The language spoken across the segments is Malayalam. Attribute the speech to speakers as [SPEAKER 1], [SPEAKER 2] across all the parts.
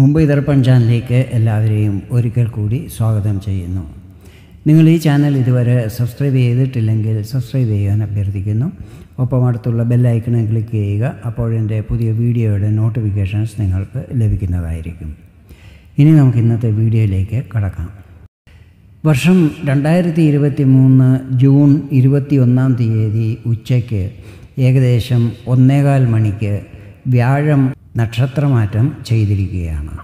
[SPEAKER 1] മുംബൈ ദർപ്പൺ ചാനലിലേക്ക് എല്ലാവരെയും ഒരിക്കൽ കൂടി സ്വാഗതം ചെയ്യുന്നു. നിങ്ങൾ ഈ ചാനൽ ഇതുവരെ സബ്സ്ക്രൈബ് ചെയ്തിട്ടില്ലെങ്കിൽ സബ്സ്ക്രൈബ് ചെയ്യാൻ അഭ്യർത്ഥിക്കുന്നു. ഒപ്പം അടുത്തുള്ള ബെല്ലൈക്കണിൽ ക്ലിക്ക് ചെയ്യുക അപ്പോഴെന്റെ പുതിയ വീഡിയോയുടെ നോട്ടിഫിക്കേഷൻസ് നിങ്ങൾക്ക് ലഭിക്കുന്നതായിരിക്കും. ഇനി നമുക്ക് ഇന്നത്തെ വീഡിയോയിലേക്ക് കടക്കാം. വർഷം രണ്ടായിരത്തി ഇരുപത്തി മൂന്ന് ജൂൺ ഇരുപത്തി ഒന്നാം തീയതി ഉച്ചയ്ക്ക് ഏകദേശം ഒന്നേകാൽ മണിക്ക് വ്യാഴം നക്ഷത്രമാറ്റം ചെയ്തിരിക്കുകയാണ്.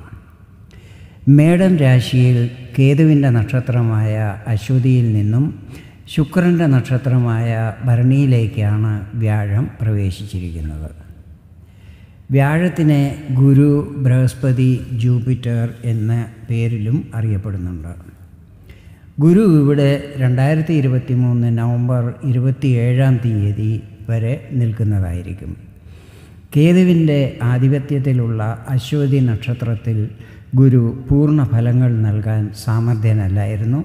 [SPEAKER 1] മേടം രാശിയിൽ കേതുവിന്റെ നക്ഷത്രമായ അശ്വതിയിൽ നിന്നും ശുക്രന്റെ നക്ഷത്രമായ ഭരണിയിലേക്കാണ് വ്യാഴം പ്രവേശിച്ചിരിക്കുന്നത്. വ്യാഴത്തിനെ ഗുരു ബൃഹസ്പതി ജൂപ്പിറ്റർ എന്ന പേരിലും അറിയപ്പെടുന്നുണ്ട്. ഗുരു ഇവിടെ രണ്ടായിരത്തി ഇരുപത്തി മൂന്ന് നവംബർ ഇരുപത്തിയേഴാം തീയതി വരെ നിൽക്കുന്നതായിരിക്കും. കേതുവിന്റെ ആധിപത്യത്തിലുള്ള അശ്വതി നക്ഷത്രത്തിൽ ഗുരു പൂർണ ഫലങ്ങൾ നൽകാൻ സാമർഥ്യനല്ലായിരുന്നു.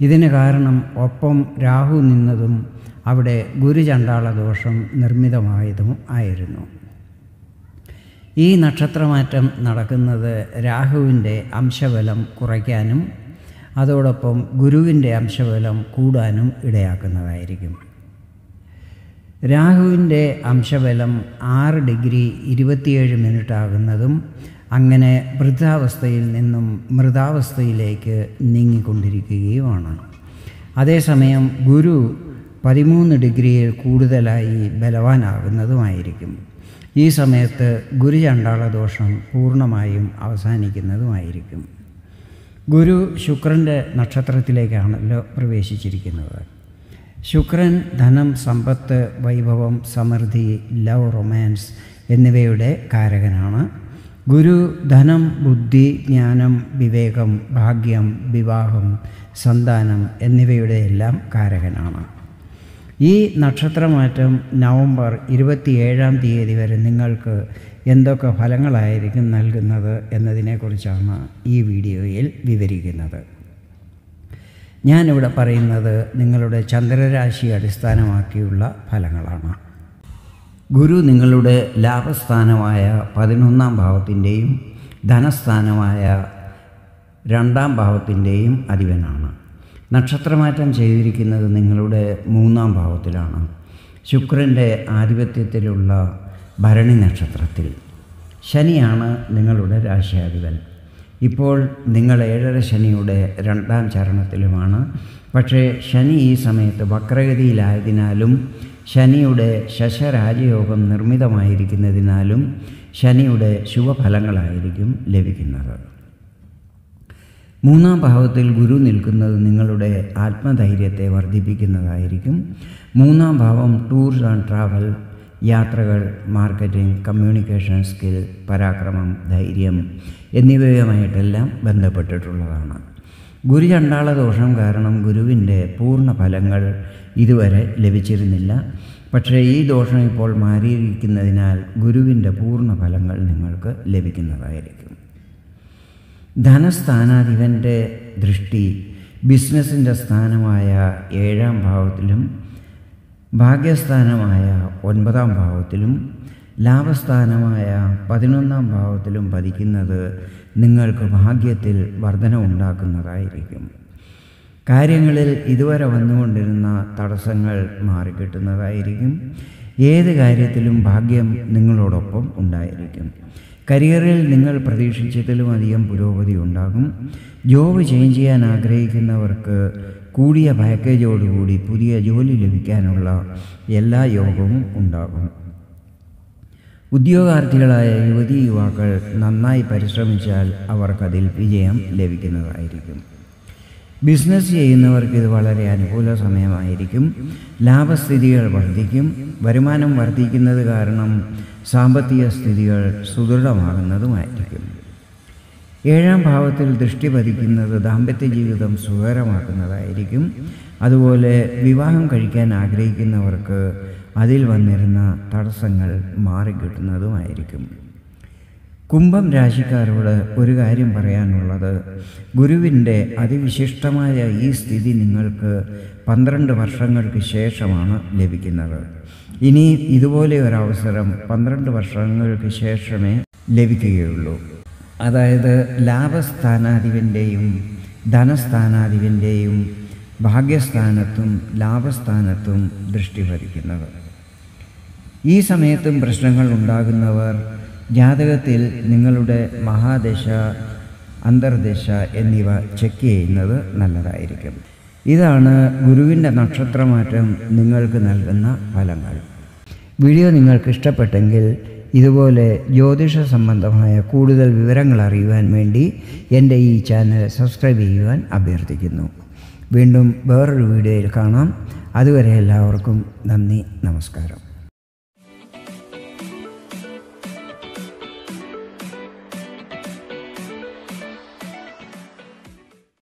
[SPEAKER 1] ഇതിന് കാരണം ഒപ്പം രാഹു നിന്നതും അവിടെ ഗുരുചണ്ടാള ദോഷം നിർമ്മിതമായതും ആയിരുന്നു. ഈ നക്ഷത്രമാറ്റം നടക്കുന്നത് രാഹുവിന്റെ അംശബലം കുറയ്ക്കാനും അതോടൊപ്പം ഗുരുവിന്റെ അംശബലം കൂടാനും ഇടയാക്കുന്നതായിരിക്കും. രാഹുവിന്റെ അംശബലം ആറ് ഡിഗ്രി ഇരുപത്തിയേഴ് മിനിറ്റ് ആകുന്നതും അങ്ങനെ വൃദ്ധാവസ്ഥയിൽ നിന്നും മൃതാവസ്ഥയിലേക്ക് നീങ്ങിക്കൊണ്ടിരിക്കുകയുമാണ്. അതേസമയം ഗുരു പതിമൂന്ന് ഡിഗ്രിയിൽ കൂടുതലായി ബലവാനാകുന്നതുമായിരിക്കും. ഈ സമയത്ത് ഗുരുചണ്ടാള ദോഷം പൂർണമായും അവസാനിക്കുന്നതുമായിരിക്കും. ഗുരു ശുക്രന്റെ നക്ഷത്രത്തിലേക്കാണല്ലോ പ്രവേശിച്ചിരിക്കുന്നത്. ശുക്രൻ ധനം സമ്പത്ത് വൈഭവം സമൃദ്ധി ലവ് റൊമാൻസ് എന്നിവയുടെ കാരകനാണ്. ഗുരു ധനം ബുദ്ധി ജ്ഞാനം വിവേകം ഭാഗ്യം വിവാഹം സന്താനം എന്നിവയുടെ എല്ലാം കാരകനാണ്. ഈ നക്ഷത്രമാറ്റം നവംബർ ഇരുപത്തിയേഴാം തീയതി വരെ നിങ്ങൾക്ക് എന്തൊക്കെ ഫലങ്ങളായിരിക്കും നൽകുന്നത് എന്നതിനെക്കുറിച്ചാണ് ഈ വീഡിയോയിൽ വിവരിക്കുന്നത്. ഞാനിവിടെ പറയുന്നത് നിങ്ങളുടെ ചന്ദ്രരാശി അടിസ്ഥാനമാക്കിയുള്ള ഫലങ്ങളാണ്. ഗുരു നിങ്ങളുടെ ലാഭസ്ഥാനമായ പതിനൊന്നാം ഭാവത്തിന്റെയും ധനസ്ഥാനമായ രണ്ടാം ഭാവത്തിന്റെയും അധിപനാണ്. നക്ഷത്രമാറ്റം ചെയ്തിരിക്കുന്നത് നിങ്ങളുടെ മൂന്നാം ഭാവത്തിലാണ്. ശുക്രന്റെ ആധിപത്യത്തിലുള്ള ഭരണി നക്ഷത്രത്തിൽ. ശനിയാണ് നിങ്ങളുടെ രാശിയാധിപൻ. ഇപ്പോൾ നിങ്ങൾ ഏഴര ശനിയുടെ രണ്ടാം ചരണത്തിലുമാണ്. പക്ഷേ ശനി ഈ സമയത്ത് വക്രഗതിയിലായതിനാലും ശനിയുടെ ശശരാജയോഗം നിർമ്മിതമായിരിക്കുന്നതിനാലും ശനിയുടെ ശുഭഫലങ്ങളായിരിക്കും ലഭിക്കുന്നത്. മൂന്നാം ഭാവത്തിൽ ഗുരു നിൽക്കുന്നത് നിങ്ങളുടെ ആത്മധൈര്യത്തെ വർദ്ധിപ്പിക്കുന്നതായിരിക്കും. മൂന്നാം ഭാവം ടൂർസ് ആൻഡ് ട്രാവൽ യാത്രകൾ മാർക്കറ്റിംഗ് കമ്മ്യൂണിക്കേഷൻ സ്കിൽ പരാക്രമം ധൈര്യം എന്നിവയുമായിട്ടെല്ലാം ബന്ധപ്പെട്ടിട്ടുള്ളതാണ്. ഗുരുചണ്ടാള ദോഷം കാരണം ഗുരുവിന്റെ പൂർണ ഫലങ്ങൾ ഇതുവരെ ലഭിച്ചിരുന്നില്ല. പക്ഷേ ഈ ദോഷം ഇപ്പോൾ മാറിയിരിക്കുന്നതിനാൽ ഗുരുവിന്റെ പൂർണ ഫലങ്ങൾ നിങ്ങൾക്ക് ലഭിക്കുന്നതായിരിക്കും. ധനസ്ഥാനാധിപന്റെ ദൃഷ്ടി ബിസിനസ്സിന്റെ സ്ഥാനമായ ഏഴാം ഭാവത്തിലും ഭാഗ്യസ്ഥാനമായ ഒൻപതാം ഭാവത്തിലും ലാഭസ്ഥാനമായ പതിനൊന്നാം ഭാവത്തിലും പതിക്കുന്നത് നിങ്ങൾക്ക് ഭാഗ്യത്തിൽ വർധന ഉണ്ടാക്കുന്നതായിരിക്കും കാര്യങ്ങളിൽ ഇതുവരെ വന്നുകൊണ്ടിരുന്ന തടസ്സങ്ങൾ മാറിക്കിട്ടുന്നതായിരിക്കും. ഏത് കാര്യത്തിലും ഭാഗ്യം നിങ്ങളോടൊപ്പം ഉണ്ടായിരിക്കും. കരിയറിൽ നിങ്ങൾ പ്രതീക്ഷിച്ചതിലും അധികം പുരോഗതി ഉണ്ടാകും. ജോബ് ചേഞ്ച് ചെയ്യാൻ ആഗ്രഹിക്കുന്നവർക്ക് കൂടിയ പാക്കേജോടുകൂടി പുതിയ ജോലി ലഭിക്കാനുള്ള എല്ലാ യോഗവും ഉണ്ടാകും. ഉദ്യോഗാർത്ഥികളായ യുവതി യുവാക്കൾ നന്നായി പരിശ്രമിച്ചാൽ അവർക്കതിൽ വിജയം ലഭിക്കുന്നതായിരിക്കും. ബിസിനസ് ചെയ്യുന്നവർക്ക് ഇത് വളരെ അനുകൂല സമയമായിരിക്കും. ലാഭസ്ഥിതികൾ വർദ്ധിക്കും. വരുമാനം വർദ്ധിക്കുന്നത് കാരണം സാമ്പത്തിക സ്ഥിതികൾ സുദൃഢമാകുന്നതുമായിരിക്കും. ഏഴാം ഭാവത്തിൽ ദൃഷ്ടി പതിക്കുന്നത് ദാമ്പത്യ ജീവിതം സുഖകരമാക്കുന്നതായിരിക്കും. അതുപോലെ വിവാഹം കഴിക്കാൻ ആഗ്രഹിക്കുന്നവർക്ക് അതിൽ വന്നിരുന്ന തടസ്സങ്ങൾ മാറിക്കിട്ടുന്നതുമായിരിക്കും. കുംഭം രാശിക്കാരോട് ഒരു കാര്യം പറയാനുള്ളത്. ഗുരുവിന്റെ അതിവിശിഷ്ടമായ ഈ സ്ഥിതി നിങ്ങൾക്ക് പന്ത്രണ്ട് വർഷങ്ങൾക്ക് ശേഷമാണ് ലഭിക്കുന്നത്. ഇനി ഇതുപോലെ ഒരവസരം പന്ത്രണ്ട് വർഷങ്ങൾക്ക് ശേഷമേ ലഭിക്കുകയുള്ളൂ. അതായത് ലാഭസ്ഥാനാധിപന്റെയും ധനസ്ഥാനാധിപന്റെയും ഭാഗ്യസ്ഥാനത്തും ലാഭസ്ഥാനത്തും ദൃഷ്ടി പതിക്കുന്നത് ഈ സമയത്തും പ്രശ്നങ്ങൾ ഉണ്ടാകുന്നവർ ജാതകത്തിൽ നിങ്ങളുടെ മഹാദശ അന്തർദശ എന്നിവ ചെക്ക് ചെയ്യുന്നത് നല്ലതായിരിക്കും. ഇതാണ് ഗുരുവിന്റെ നക്ഷത്രമാറ്റം നിങ്ങൾക്ക് നൽകുന്ന ഫലങ്ങൾ. വീഡിയോ നിങ്ങൾക്ക് ഇഷ്ടപ്പെട്ടെങ്കിൽ ഇതുപോലെ ജ്യോതിഷ സംബന്ധമായ കൂടുതൽ വിവരങ്ങൾ അറിയുവാൻ വേണ്ടി എന്റെ ഈ ചാനൽ സബ്സ്ക്രൈബ് ചെയ്യുവാൻ അഭ്യർത്ഥിക്കുന്നു. വീണ്ടും വേറൊരു വീഡിയോയിൽ കാണാം. അതുവരെ എല്ലാവർക്കും നന്ദി നമസ്കാരം.